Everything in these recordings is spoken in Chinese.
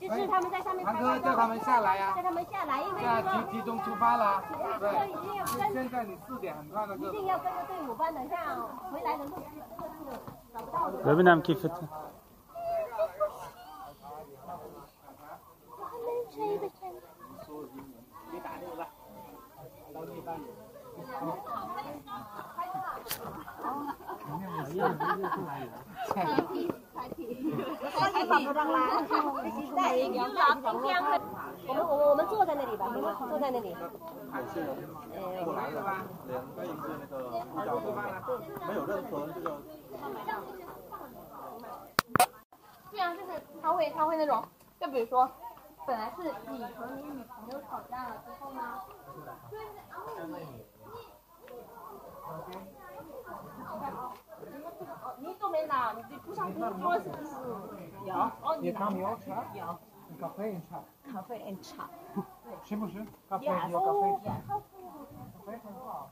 就是他们在上面堂拍哥叫他们下来呀叫，他们下来，因为现在那个集集中出发了。对，对，一定要跟现在你四点很快那一。定要跟着队伍，不然等下回来的路路是找不到的。Webinar kifet. 在有老今天会，我们我们我们坐在那里吧，我们坐在那里。呃，过来了吧？对啊，就是他会他会那种，就比如说，本来是你和你女朋友吵架了之后呢，哦，你不想跟我说是不是？有，哦，你拿。有吃？有。咖啡茶。咖啡 and 茶。吃不吃？咖啡有咖啡。咖啡很好。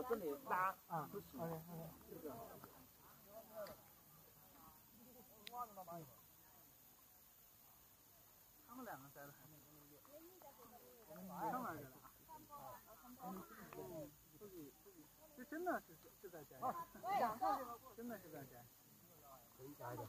我这里拉啊，不行。他们两个在的还没上来的了。这真的是是在摘，真的是在摘。可以摘的。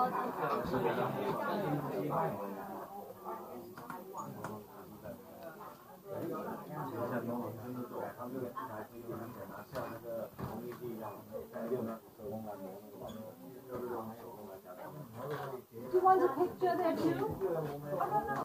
Do you want a picture there too?